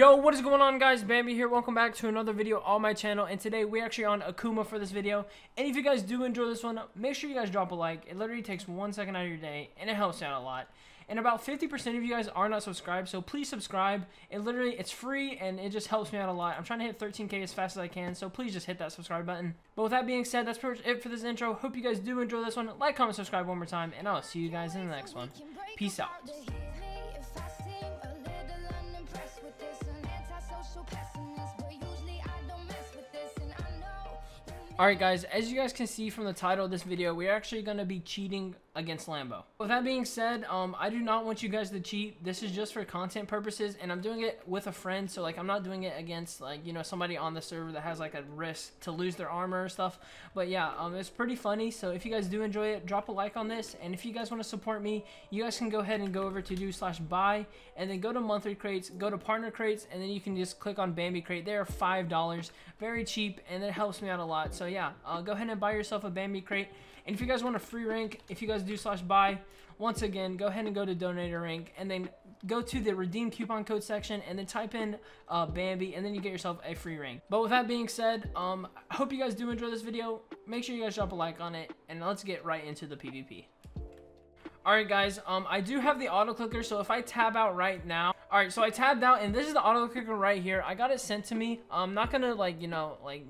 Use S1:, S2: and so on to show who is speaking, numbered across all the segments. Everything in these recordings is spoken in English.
S1: Yo, what is going on guys? Bambe here. Welcome back to another video on my channel. And today we're actually on Akuma for this video. And if you guys do enjoy this one, make sure you guys drop a like. It literally takes one second out of your day and it helps out a lot. And about 50% of you guys are not subscribed, so please subscribe. It literally, it's free and it just helps me out a lot. I'm trying to hit 13k as fast as I can, so please just hit that subscribe button. But with that being said, that's pretty much it for this intro. Hope you guys do enjoy this one. Like, comment, subscribe one more time, and I'll see you guys in the next one. Peace out. Alright guys, as you guys can see from the title of this video, we're actually going to be cheating against Lambo. With that being said, um, I do not want you guys to cheat. This is just for content purposes, and I'm doing it with a friend, so like I'm not doing it against like you know somebody on the server that has like a risk to lose their armor or stuff. But yeah, um, it's pretty funny. So if you guys do enjoy it, drop a like on this, and if you guys want to support me, you guys can go ahead and go over to do slash buy, and then go to monthly crates, go to partner crates, and then you can just click on Bambe crate. They are five dollars, very cheap, and it helps me out a lot. So yeah, uh, go ahead and buy yourself a Bambe crate. And if you guys want a free rank, if you guys do slash buy, once again, go ahead and go to donator rank and then go to the redeem coupon code section and then type in uh, Bambe and then you get yourself a free ring. But with that being said, um, I hope you guys do enjoy this video. Make sure you guys drop a like on it and let's get right into the PvP. Alright guys, um, I do have the auto clicker, so if I tab out right now, alright, so I tabbed out, and this is the auto clicker right here. I got it sent to me. I'm not gonna, like, you know, like,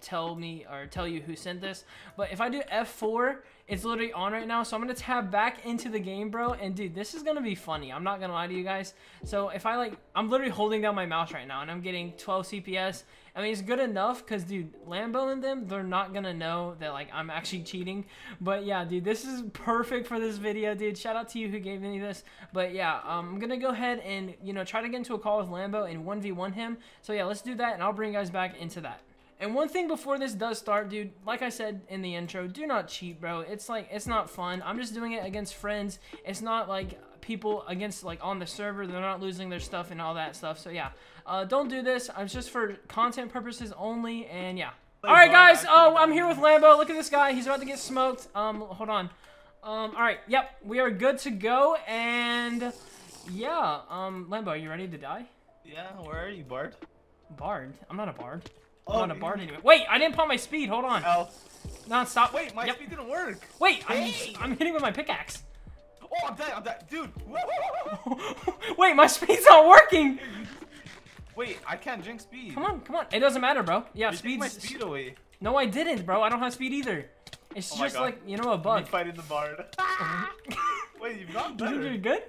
S1: tell me or tell you who sent this, but if I do F4, it's literally on right now, so I'm gonna tab back into the game, bro, and dude, this is gonna be funny. I'm not gonna lie to you guys. So if I, like, I'm literally holding down my mouse right now, and I'm getting 12 CPS, I mean, it's good enough because, dude, Lambo and them, they're not going to know that, like, I'm actually cheating. But, yeah, dude, this is perfect for this video, dude. Shout out to you who gave me this. But, yeah, um, I'm going to go ahead and, you know, try to get into a call with Lambo and 1v1 him. So, yeah, let's do that, and I'll bring you guys back into that. And one thing before this does start, dude, like I said in the intro, do not cheat, bro. It's like, it's not fun. I'm just doing it against friends. It's not like people against like on the server. They're not losing their stuff and all that stuff. So yeah. Uh, don't do this. It's just for content purposes only. And yeah. All right guys. oh i'm here with lambo. Look at this guy. He's about to get smoked. Um hold on. Um all right. Yep. We are good to go. And yeah. Um lambo are you ready to die?
S2: Yeah where are you bard?
S1: Bard? I'm not a bard. I'm oh, not a bard anyway. Wait, I didn't pump my speed. Hold on.
S2: Oh.
S1: No, stop.
S2: Wait, my yep. speed didn't work.
S1: Wait, hey. I'm, I'm hitting with my pickaxe.
S2: Oh, I'm dead. I'm dead. Dude.
S1: Wait, my speed's not working.
S2: Wait, I can't drink speed.
S1: Come on, come on. It doesn't matter, bro. Yeah,
S2: speed. my speed away.
S1: No, I didn't, bro. I don't have speed either. It's oh just like, you know, a bug.
S2: fighting the bard. Wait, you've gotten better.
S1: Dude, you're good?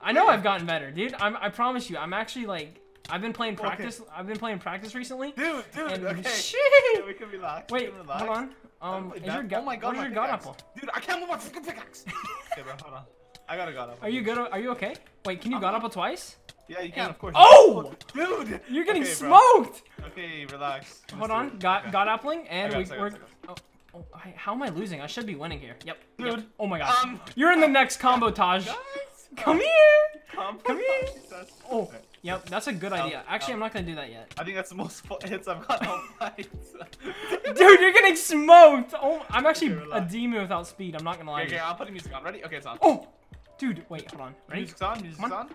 S1: I know I've gotten better, dude. I'm, I promise you. I'm actually like, I've been playing practice. Okay. I've been playing practice recently.
S2: Dude, dude,
S1: and
S2: okay.
S1: Shit.
S2: Okay, we can relax.
S1: Wait,
S2: relax.
S1: hold on. Um, is your oh my god, what is your god apple?
S2: Dude, I can't move my fucking pickaxe. okay, bro, hold on. I got a god apple.
S1: Are you good? Are you okay? Wait, can you god apple twice?
S2: Yeah, you can, of course.
S1: Oh!
S2: Dude!
S1: You're getting okay, smoked!
S2: Okay, relax.
S1: Hold on. God, okay. god appling, and we, are oh, oh, how am I losing? I should be winning here. Yep.
S2: Dude.
S1: Yep. Oh my god. Um, You're in the next combo, Taj.
S2: Guys,
S1: Come oh. here!
S2: Come
S1: here! Oh. Yep, that's a good oh, idea. Actually, oh. I'm not gonna do that yet.
S2: I think that's the most hits I've gotten all fight.
S1: Dude, you're getting smoked! Oh, I'm actually okay, a demon without speed. I'm not gonna lie.
S2: Okay, okay, I'll put the music on. Ready? Okay, it's on.
S1: Oh! Dude, wait, hold on. Ready?
S2: Music's on, music's on. on.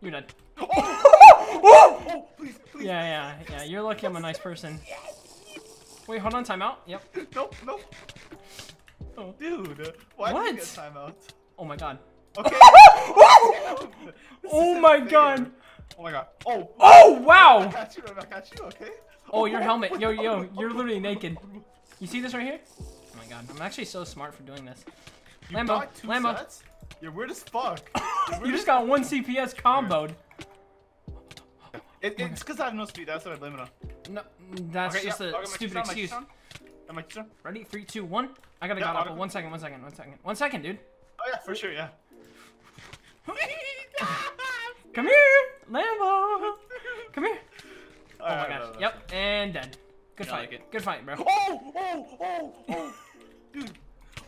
S1: You're dead.
S2: Oh! oh! oh! Please, please.
S1: Yeah, yeah, yeah. You're lucky I'm a nice person. Wait, hold on, timeout. Yep.
S2: Nope, nope. Oh. Dude, why what? did you get timeout?
S1: Oh my god.
S2: Okay.
S1: oh my god.
S2: Oh my god. Oh.
S1: Oh wow.
S2: I got you. I got you. Okay.
S1: Oh, your helmet. Yo, yo, you're literally naked. You see this right here? Oh my god. I'm actually so smart for doing this.
S2: You
S1: Lambo. Lambo.
S2: Sets? You're weird as fuck.
S1: you just got one CPS comboed.
S2: It, it's because I have no speed. That's what I blame it on.
S1: No, that's okay, just yeah. a stupid excuse.
S2: Am I
S1: Ready? Three, two, one. I gotta yeah, got One second. One second. One second. One second, dude.
S2: Oh yeah, for sure. Yeah.
S1: Come here, Lambo. Come here. Oh my right, gosh. Yep, and dead. Good yeah, fight. Like Good fight, bro.
S2: Oh, oh, oh, oh, dude.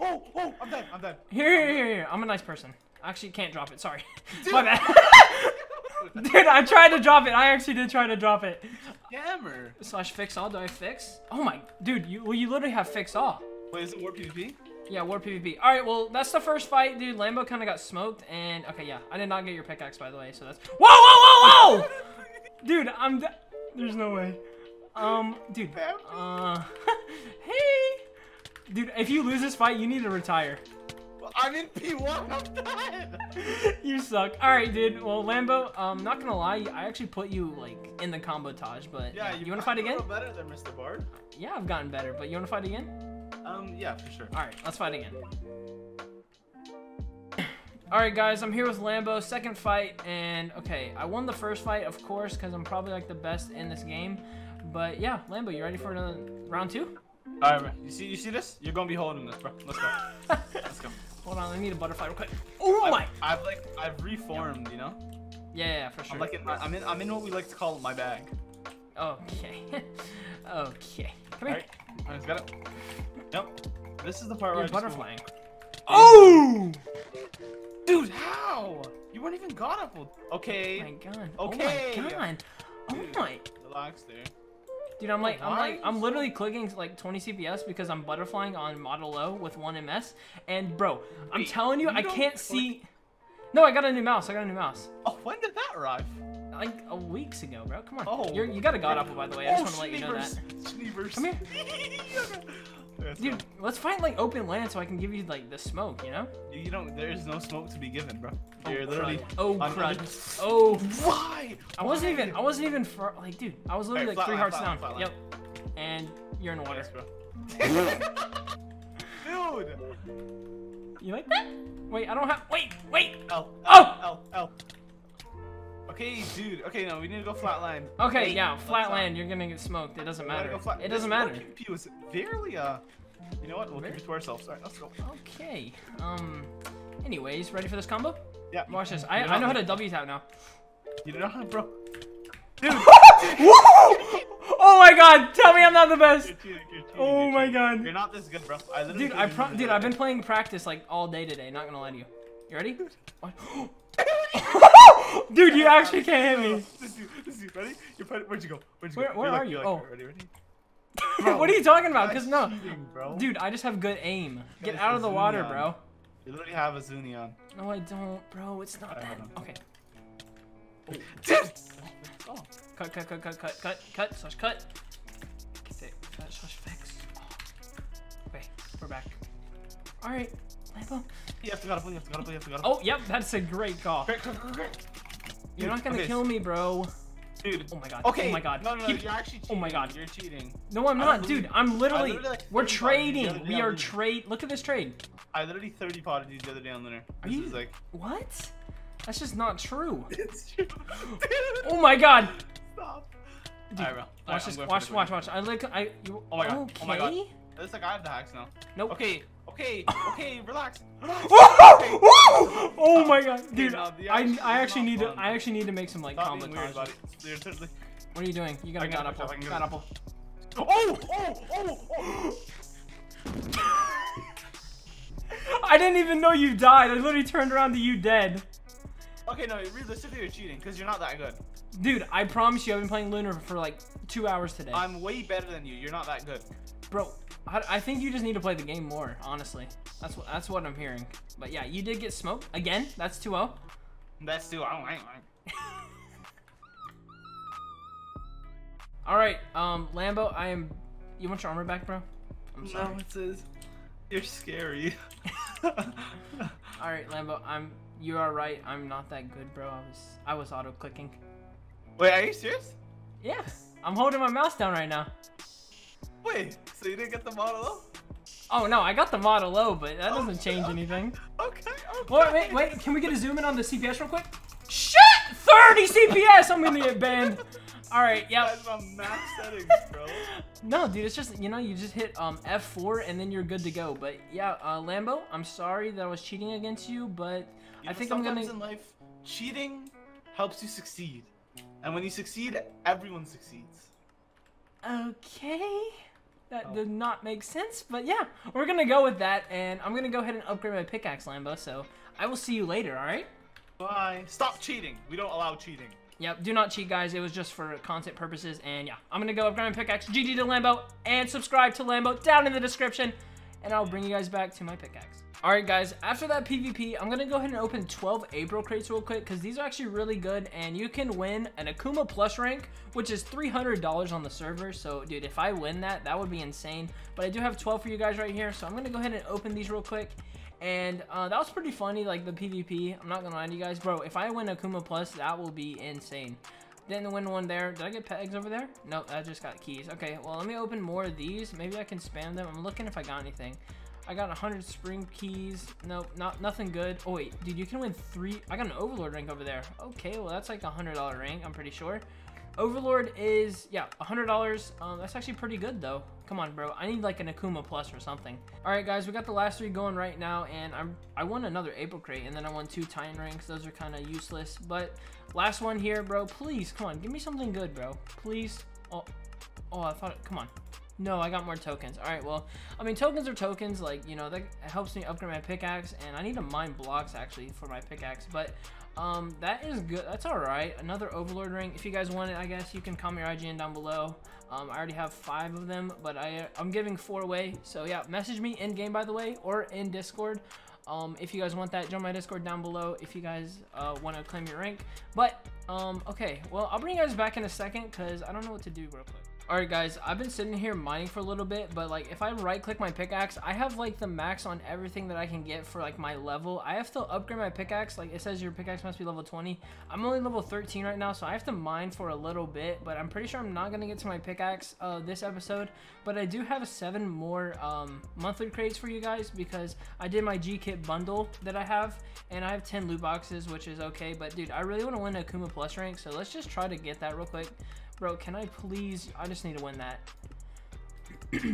S2: Oh, oh, I'm dead. I'm dead.
S1: Here, here, here, here. I'm a nice person. I Actually, can't drop it. Sorry. Dude. My bad. Dude, I tried to drop it. I actually did try to drop it.
S2: Scammer.
S1: Slash fix all. Do I fix? Oh my, dude. You well, you literally have fix all.
S2: Wait, is it war PvP?
S1: Yeah, war PvP. All right, well, that's the first fight, dude. Lambo kind of got smoked, and okay, yeah, I did not get your pickaxe, by the way, so that's. Whoa, whoa, whoa, whoa! Dude, I'm. There's no way. Um, dude. Uh, hey, dude. If you lose this fight, you need to retire.
S2: I'm in P1. I'm done.
S1: you suck. All right, dude. Well, Lambo, um, not gonna lie, I actually put you like in the combo taj, but
S2: Yeah,
S1: you, want to fight again?
S2: Better than Mr. Bard.
S1: Yeah, I've gotten better, but you want to fight again?
S2: Um, yeah, for sure.
S1: All right, let's fight again. All right, guys, I'm here with Lambo, second fight, and okay, I won the first fight, of course, because I'm probably like the best in this game. But yeah, Lambo, you ready for another round two?
S2: All right, bro. You see, you see this? You're gonna be holding this, bro. Let's go. Let's go.
S1: Hold on, I need a butterfly real quick. Oh my!
S2: I've, I've like, I've reformed. You know.
S1: Yeah, yeah, for sure.
S2: I'm like, in, I'm in, I'm in what we like to call my bag.
S1: Okay. okay. Come
S2: All
S1: here.
S2: right. I just got it. Nope. This is the part
S1: You're
S2: where I just go-
S1: butterflying. Oh!
S2: Dude, how? You weren't even got up.
S1: Oh
S2: Okay.
S1: my god.
S2: Okay.
S1: Oh my oh god. Oh
S2: Dude,
S1: my.
S2: Relax there.
S1: Dude, I'm like, I'm like, I'm literally clicking like 20 CPS because I'm butterflying on Model O with one MS. And bro, I'm
S2: Wait,
S1: telling you,
S2: you
S1: I can't
S2: click-
S1: see. No, I got a new mouse. I got a new mouse.
S2: Oh, when did that arrive?
S1: Like a weeks ago, bro. Come on.
S2: Oh.
S1: You're, you got a god apple, by the way. I just
S2: oh,
S1: want to let you know that.
S2: Schneebers.
S1: Come here.
S2: Let's
S1: Dude, let's find like open land so I can give you like the smoke, you know?
S2: You don't. There is no smoke to be given, bro.
S1: Oh,
S2: You're literally.
S1: Oh, crud. Oh crud. Oh.
S2: Why?
S1: I wasn't even. I wasn't even for like, dude. I was literally
S2: Alright,
S1: like three
S2: flatline,
S1: hearts down.
S2: flatline.
S1: Yep. And you're in the water.
S2: Yes, bro. Dude.
S1: You like that? Wait, I don't have. Wait, wait.
S2: L.
S1: Oh!
S2: L. L. Okay, dude. Okay, no, we need to go flatline.
S1: Okay,
S2: Wait,
S1: yeah,
S2: let's
S1: flat
S2: not-
S1: land. You're gonna get smoked. It doesn't matter.
S2: go flat-
S1: It doesn't matter.
S2: PvP was barely uh. You know what? We'll keep it to ourselves. Alright, let's go.
S1: Okay. Um. Anyways, ready for this combo?
S2: Yeah.
S1: Watch this. I, I know how to W tap now.
S2: You don't know, bro. Dude.
S1: oh my God! Tell me I'm not the best.
S2: You're cheating, you're cheating,
S1: Oh my. God.
S2: You're not this good, bro. I literally
S1: dude, I pro dude, I've been playing practice like all day today. Not gonna lie to you. You ready? What? dude, you actually can't hit me.
S2: This is. This is. Ready? You're. Where'd you go? Where'd you
S1: Where-
S2: go?
S1: where
S2: You're
S1: are
S2: like-
S1: you?
S2: you're
S1: Oh.
S2: like, Ready? Ready?
S1: what are you talking about? Cause no,
S2: cheating, bro.
S1: dude, I just have good aim. Get out of the
S2: the
S1: water, bro.
S2: You literally have a Zuni on.
S1: No, I don't, bro. It's not
S2: I
S1: that.
S2: don't.
S1: Okay. Oh.
S2: Dude.
S1: Oh, cut, cut, cut, cut, cut, cut, cut, slash cut. Okay, cut, slash fix. Oh. Okay, we're back. All right, Lambo.
S2: You have to gotta play. You have to gotta play. You have to gotta.
S1: Oh, yep, that's a great call.
S2: Quick, quick, quick, quick.
S1: You're not gonna
S2: okay,
S1: kill me, bro.
S2: Dude.
S1: Oh my god.
S2: Okay.
S1: Oh my god.
S2: No, no, no.
S1: Keep-
S2: You're actually oh cheating.
S1: Oh my God.
S2: You're cheating.
S1: No, I'm not, dude. I'm literally.
S2: literally, like,
S1: we're
S2: 30 bodies the
S1: trading. We are trade. Look at this trade.
S2: I literally 30 potted you the other day on Lunar.
S1: Are
S2: This
S1: you-
S2: is like.
S1: What? That's just not true.
S2: It's true.
S1: Oh my god.
S2: Stop.
S1: Dude,
S2: Alright, bro.
S1: watch this. Watch, watch, watch. I like. I. You,
S2: Oh my God.
S1: Okay.
S2: Oh my God. It's like I have the hacks now.
S1: Nope.
S2: Okay. Okay. Okay. Relax.
S1: oh my god, dude! I, I actually need to. I actually need to make some like
S2: Stop
S1: combo
S2: being weird, buddy.
S1: montages.
S2: You're totally-
S1: What are you doing? You got a god apple. God apple.
S2: Oh! Oh! Oh! Oh!
S1: I didn't even know you died. I literally turned around to you dead.
S2: Okay, no, realistically, you're cheating because you're not that good.
S1: Dude, I promise you, I've been playing Lunar for like two hours today.
S2: I'm way better than you. You're not that good.
S1: Bro, I, I think you just need to play the game more. Honestly, that's what that's what I'm hearing. But yeah, you did get smoked again. That's 2-0.
S2: That's too. I don't like.
S1: All right, um, Lambo, I am. You want your armor back, bro? I'm sorry.
S2: No, it says you're scary.
S1: All right, Lambo, I'm. You are right. I'm not that good, bro. I was I was auto clicking.
S2: Wait, are you serious?
S1: Yeah, I'm holding my mouse down right now.
S2: Wait, so you didn't get the model? though?
S1: Oh no, I got the Model O, but that
S2: Oh,
S1: doesn't change anything.
S2: Okay. okay.
S1: Wait, wait, wait. Can we get a zoom in on the CPS real quick? Shit! 30 CPS! I'm gonna get banned. All right, yeah.
S2: That's on max settings, bro.
S1: No, dude, it's just you know you just hit um F4 and then you're good to go. But yeah, uh, Lambo, I'm sorry that I was cheating against you, but
S2: You
S1: I think I'm gonna.
S2: sometimes in life, cheating helps you succeed, and when you succeed, everyone succeeds.
S1: Okay. That
S2: Oh.
S1: did not make sense, but yeah, we're gonna go with that, and I'm gonna go ahead and upgrade my pickaxe, Lambo. So I will see you later. All right.
S2: Bye. Stop cheating. We don't allow cheating.
S1: Yep, do not cheat, guys. It was just for content purposes. And yeah, I'm gonna go upgrade my pickaxe. GG to Lambo, and subscribe to Lambo down in the description, and I'll bring you guys back to my pickaxe. All right, guys, after that PvP, I'm going to go ahead and open 12 April crates real quick because these are actually really good and you can win an Akuma Plus rank, which is $300 on the server. So, dude, if I win that, that would be insane. But I do have 12 for you guys right here, so I'm going to go ahead and open these real quick. And uh, that was pretty funny, like the PvP. I'm not going to lie to you guys. Bro, if I win Akuma Plus, that will be insane. Didn't win one there. Did I get pegs over there? Nope, I just got keys. Okay, well, let me open more of these. Maybe I can spam them. I'm looking if I got anything. I got 100 spring keys. Nope, not nothing good. Oh wait, dude, you can win three. I got an overlord rank over there. Okay, well that's like a hundred dollar rank. I'm pretty sure. Overlord is yeah, a hundred dollars. Um, that's actually pretty good though. Come on, bro. I need like an Akuma plus or something. All right, guys, we got the last three going right now, and I'm I won another April crate, and then I won two Titan ranks. Those are kind of useless, but last one here, bro. Please, come on, give me something good, bro. Please. Oh, oh, I thought. Come on. No, I got more tokens. All right, well, I mean, tokens are tokens. Like, you know, that helps me upgrade my pickaxe, and I need to mine blocks, actually, for my pickaxe. But, um, that is good. That's all right. Another Overlord ring. If you guys want it, I guess you can comment your IGN down below. Um, I already have five of them, but I, I'm giving four away. So, yeah, message me in-game, by the way, or in Discord. Um, if you guys want that, join my Discord down below if you guys uh, want to claim your rank. But, um, okay, well, I'll bring you guys back in a second because I don't know what to do real quick. Alright guys, I've been sitting here mining for a little bit, but like if I right click my pickaxe, I have like the max on everything that I can get for like my level. I have to upgrade my pickaxe, like it says your pickaxe must be level 20. I'm only level 13 right now, so I have to mine for a little bit, but I'm pretty sure I'm not going to get to my pickaxe uh, this episode. But I do have seven more um, monthly crates for you guys because I did my G-Kit bundle that I have, and I have 10 loot boxes, which is okay. But dude, I really want to win a Akuma Plus rank, so let's just try to get that real quick. Bro, can I please? I just need to win that.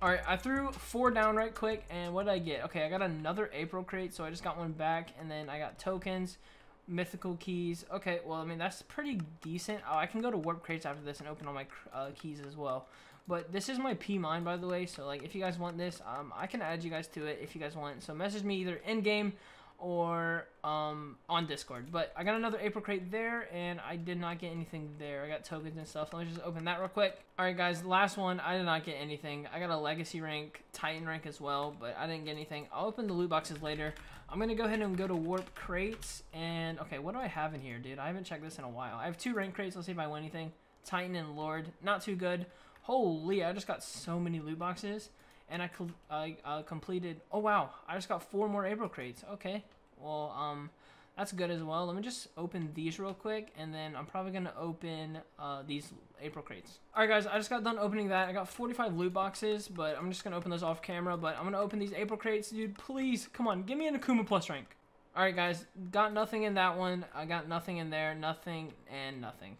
S1: Alright, I threw four down right quick, and what did I get? Okay, I got another April crate, so I just got one back, and then I got tokens, mythical keys. Okay, well, I mean, that's pretty decent. Oh, I can go to warp crates after this and open all my uh, keys as well. But this is my P mine, by the way, so, like, if you guys want this, um, I can add you guys to it if you guys want. So message me either in-game or um, on Discord. But I got another April crate there, and I did not get anything there. I got tokens and stuff. Let me just open that real quick. All right, guys, last one. I did not get anything. I got a Legacy rank, Titan rank as well, but I didn't get anything. I'll open the loot boxes later. I'm going to go ahead and go to Warp Crates. And, okay, what do I have in here, dude? I haven't checked this in a while. I have two rank crates. Let's see if I win anything. Titan and Lord. Not too good. Holy, I just got so many loot boxes and I, I completed, oh wow, I just got four more April crates. Okay, well, um, that's good as well. Let me just open these real quick, and then I'm probably going to open uh, these April crates. Alright guys, I just got done opening that. I got 45 loot boxes, but I'm just going to open those off camera, but I'm going to open these April crates. Dude, please, come on, give me an Akuma Plus rank. Alright guys, got nothing in that one. I got nothing in there, nothing, and nothing.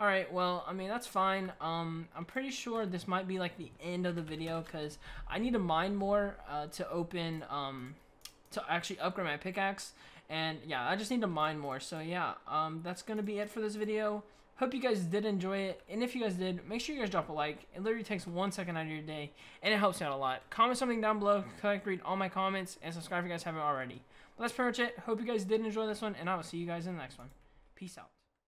S1: Alright, well, I mean, that's fine. Um, I'm pretty sure this might be, like, the end of the video, because I need to mine more uh, to open, um, to actually upgrade my pickaxe. And, yeah, I just need to mine more. So, yeah, um, that's going to be it for this video. Hope you guys did enjoy it. And if you guys did, make sure you guys drop a like. It literally takes one second out of your day, and it helps out a lot. Comment something down below. Click read all my comments, and subscribe if you guys haven't already. But that's pretty much it. Hope you guys did enjoy this one, and I will see you guys in the next one. Peace out.